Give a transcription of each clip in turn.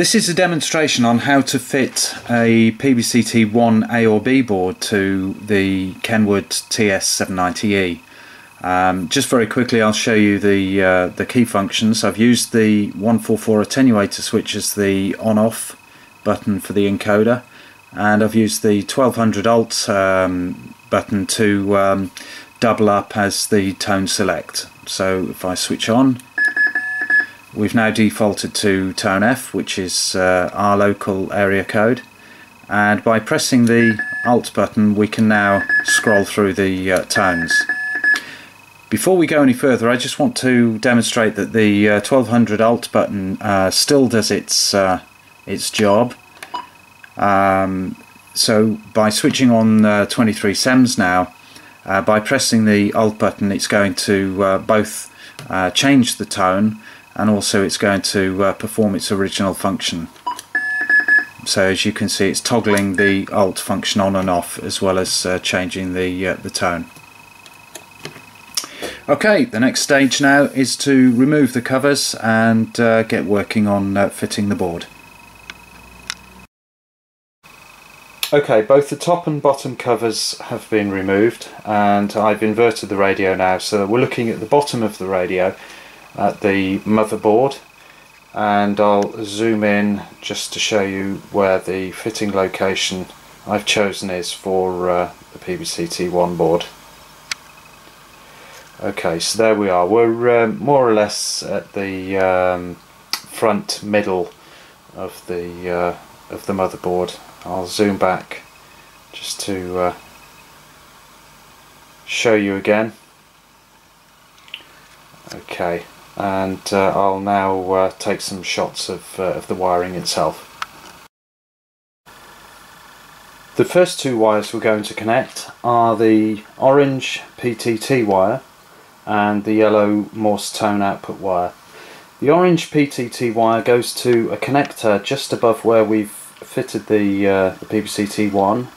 This is a demonstration on how to fit a PBCT1 A or B board to the Kenwood TS790E. Um, just very quickly I'll show you the, uh, the key functions. I've used the 144 attenuator switch as the on-off button for the encoder and I've used the 1200 alt um, button to um, double up as the tone select. So if I switch on We've now defaulted to tone F, which is uh, our local area code. And by pressing the Alt button, we can now scroll through the uh, tones. Before we go any further, I just want to demonstrate that the uh, 1200 Alt button uh, still does its uh, its job. Um, so by switching on uh, 23 SEMS now, by pressing the Alt button, it's going to both change the tone and also it's going to uh, perform its original function. So as you can see it's toggling the alt function on and off as well as uh, changing the, uh, the tone. Okay, the next stage now is to remove the covers and uh, get working on uh, fitting the board. Okay, both the top and bottom covers have been removed and I've inverted the radio now so we're looking at the bottom of the radio at the motherboard and I'll zoom in just to show you where the fitting location I've chosen is for uh, the PBCT1 board. Okay, so there we are. We're um, more or less at the um, front middle of the uh, of the motherboard. I'll zoom back just to uh, show you again. Okay, and uh, I'll now uh, take some shots of, uh, of the wiring itself. The first two wires we're going to connect are the orange PTT wire and the yellow Morse tone output wire. The orange PTT wire goes to a connector just above where we've fitted the, uh, the PBCT1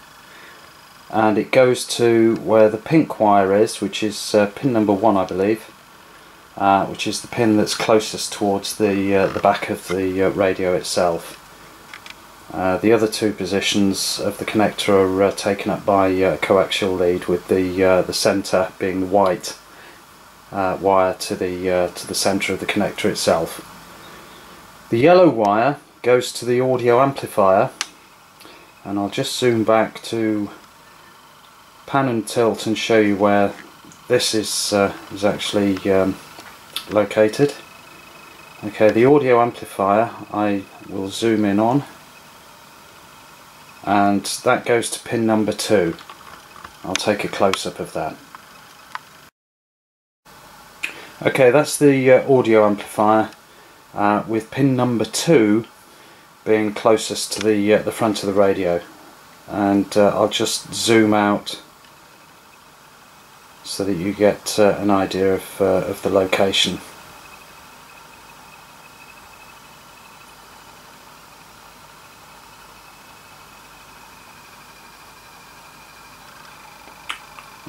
and it goes to where the pink wire is which is uh, pin number 1 I believe uh, which is the pin that's closest towards the, uh, the back of the uh, radio itself. Uh, the other two positions of the connector are uh, taken up by a coaxial lead with the, the centre being the white wire to the, to the centre of the connector itself. The yellow wire goes to the audio amplifier and I'll just zoom back to pan and tilt and show you where this is, is actually um, located. Okay, the audio amplifier I will zoom in on and that goes to pin number two. I'll take a close-up of that. Okay, that's the uh, audio amplifier uh, with pin number two being closest to the uh, the front of the radio and uh, I'll just zoom out so that you get uh, an idea of, uh, of the location.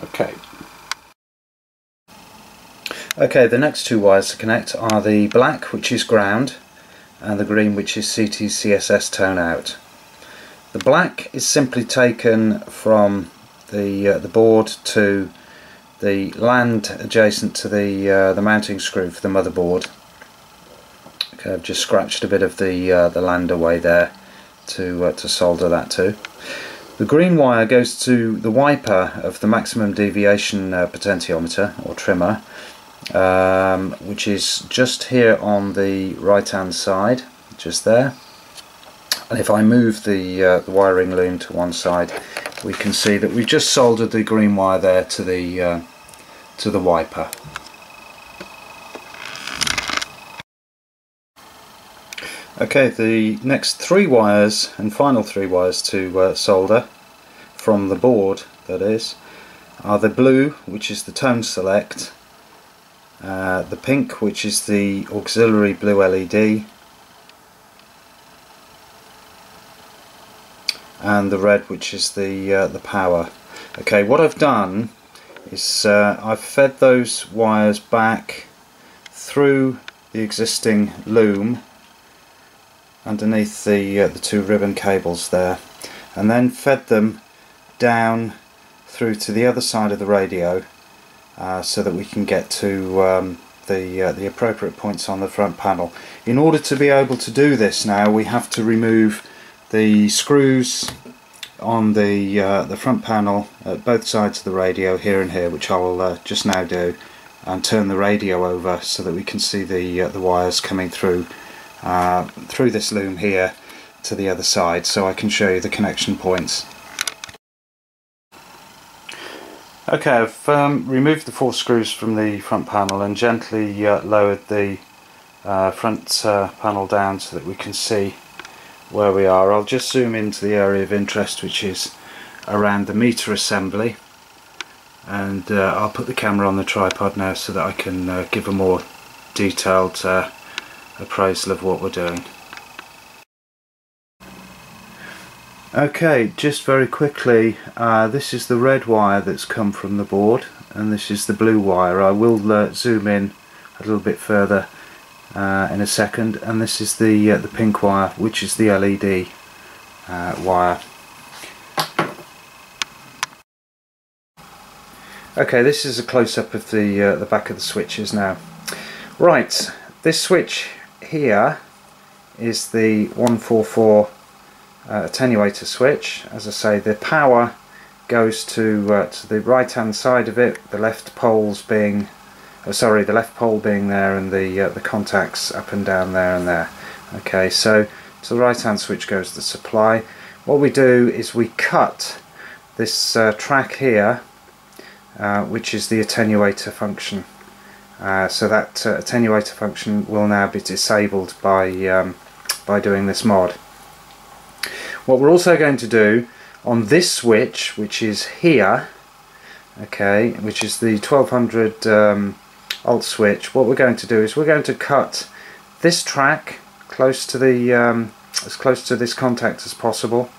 Okay. Okay, the next two wires to connect are the black, which is ground, and the green, which is CTCSS tone out. The black is simply taken from the uh, the board to the land adjacent to the uh, the mounting screw for the motherboard. Okay, I've just scratched a bit of the uh, the land away there to uh, to solder that to. The green wire goes to the wiper of the maximum deviation uh, potentiometer or trimmer um, which is just here on the right hand side just there and if I move the, uh, the wiring loom to one side we can see that we've just soldered the green wire there to the uh, to the wiper. Okay, the next three wires and final three wires to uh, solder from the board, that is, are the blue, which is the tone select, uh, the pink, which is the auxiliary blue LED, and the red, which is the uh, the power. Okay, what I've done is uh, I've fed those wires back through the existing loom underneath the, uh, the two ribbon cables there and then fed them down through to the other side of the radio uh, so that we can get to um, the, uh, the appropriate points on the front panel. In order to be able to do this now we have to remove the screws on the uh, the front panel at both sides of the radio here and here which I will uh, just now do and turn the radio over so that we can see the uh, the wires coming through uh, through this loom here to the other side so I can show you the connection points. Okay, I've um, removed the four screws from the front panel and gently uh, lowered the uh, front panel down so that we can see where we are. I'll just zoom into the area of interest which is around the meter assembly and uh, I'll put the camera on the tripod now so that I can uh, give a more detailed uh, appraisal of what we're doing. Okay, just very quickly, uh, this is the red wire that's come from the board and this is the blue wire. I will uh, zoom in a little bit further uh, in a second. And this is the uh, the pink wire which is the LED uh, wire. Okay this is a close-up of the uh, the back of the switches now. Right this switch here is the 144 uh, attenuator switch. As I say the power goes to, uh, to the right hand side of it the left poles being oh, sorry the left pole being there and the uh, the contacts up and down there and there. Okay so to the right hand switch goes the supply. What we do is we cut this uh, track here uh, which is the attenuator function. Uh, so that uh, attenuator function will now be disabled by um, by doing this mod. What we're also going to do on this switch which is here okay which is the 1200 um, alt switch. What we're going to do is we're going to cut this track close to the um, as close to this contact as possible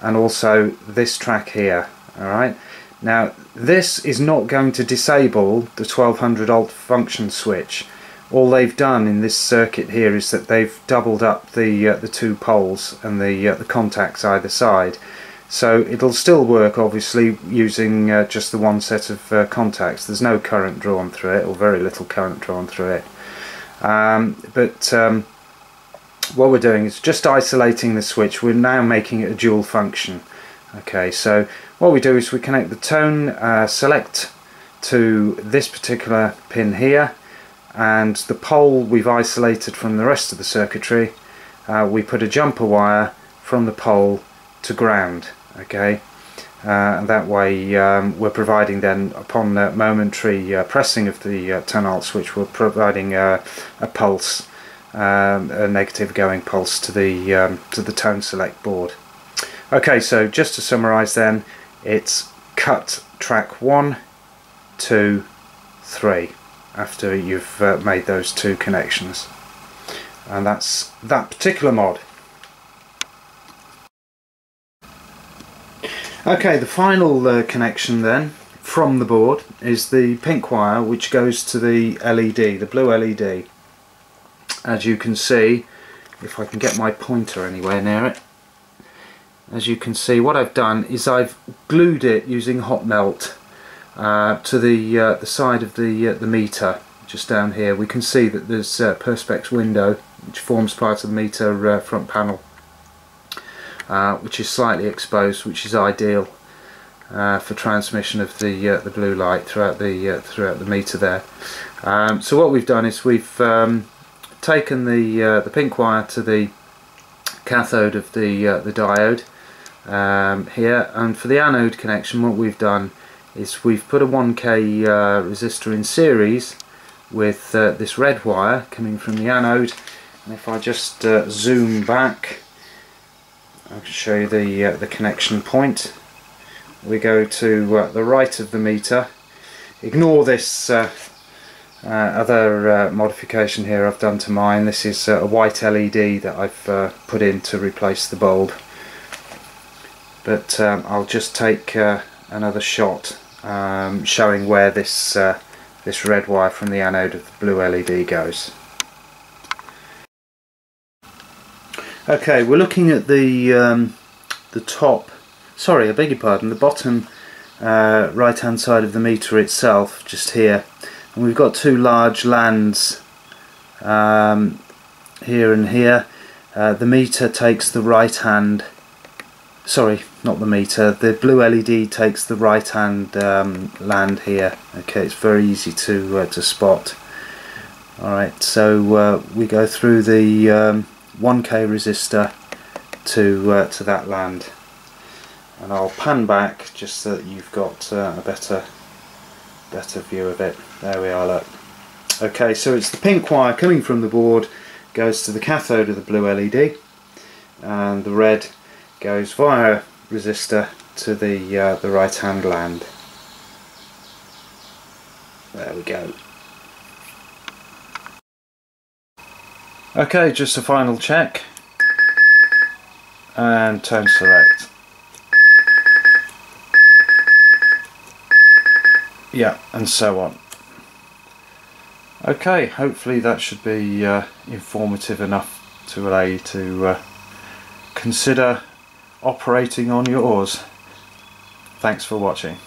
and also this track here alright now this is not going to disable the 1200 alt function switch. All they've done in this circuit here is that they've doubled up the uh, the two poles and the uh, the contacts either side so it'll still work obviously using uh, just the one set of uh, contacts. There's no current drawn through it or very little current drawn through it. Um, but um, what we're doing is just isolating the switch. We're now making it a dual function. Okay so what we do is we connect the tone uh, select to this particular pin here and the pole we've isolated from the rest of the circuitry uh, we put a jumper wire from the pole to ground okay? Uh, and that way um, we're providing then upon the momentary uh, pressing of the uh, turn alt switch we're providing a pulse um, a negative going pulse to the um, to the tone select board. Okay so just to summarize then it's cut track one two three after you've uh, made those two connections. And that's that particular mod Okay, the final uh, connection then from the board is the pink wire which goes to the LED, the blue LED. As you can see, if I can get my pointer anywhere near it, as you can see what I've done is I've glued it using hot melt uh, to the uh, the side of the uh, the meter just down here. We can see that there's a perspex window which forms part of the meter uh, front panel uh, which is slightly exposed which is ideal uh, for transmission of the uh, the blue light throughout the uh, throughout the meter there. Um, so what we've done is we've um, taken the uh, the pink wire to the cathode of the the diode um, here. And for the anode connection what we've done is we've put a 1k resistor in series with this red wire coming from the anode. And if I just zoom back I can show you the, uh, the connection point. We go to uh, the right of the meter. Ignore this uh, uh other uh, modification here I've done to mine. This is uh, a white LED that I've put in to replace the bulb. But um, I'll just take another shot um, showing where this, this red wire from the anode of the blue LED goes. Okay, we're looking at the um, the top, sorry, I beg your pardon, the bottom uh, right hand side of the meter itself, just here. And we've got two large lands um, here and here. Uh, the meter takes the right hand, sorry, not the meter, the blue LED takes the right hand um, land here. Okay, it's very easy to, uh, to spot. Alright, so uh, we go through the um, 1k resistor to uh, to that land. And I'll pan back just so that you've got uh, a better better view of it. There we are look. Okay so it's the pink wire coming from the board goes to the cathode of the blue LED and the red goes via resistor to the uh, the right hand land. There we go Okay, just a final check and tone select. Yeah, and so on. Okay, hopefully that should be uh, informative enough to allow you to uh, consider operating on yours. Thanks for watching.